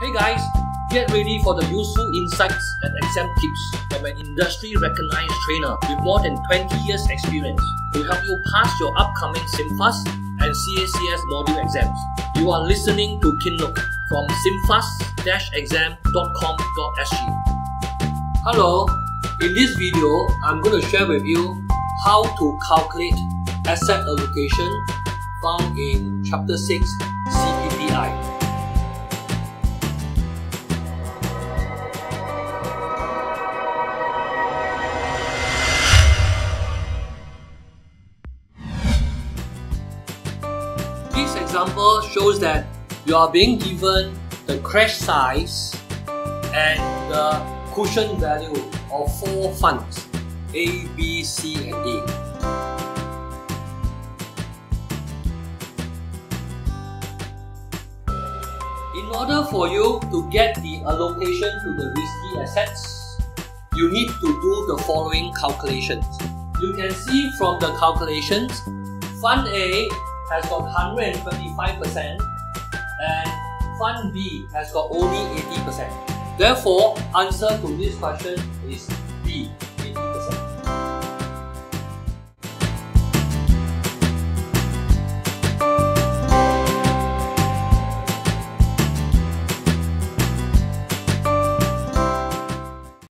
Hey guys, get ready for the useful insights and exam tips from an industry recognized trainer with more than 20 years experience to help you pass your upcoming CMFAS and CACS module exams. You are listening to Khinloke from cmfas-exam.com.sg. Hello, in this video, I'm going to share with you how to calculate asset allocation found in Chapter 6 CPPI. This example shows that you are being given the crash size and the cushion value of four funds A, B, C, and D. In order for you to get the allocation to the risky assets, you need to do the following calculations. You can see from the calculations, Fund A has got 125% and Fund B has got only 80%. Therefore, answer to this question is.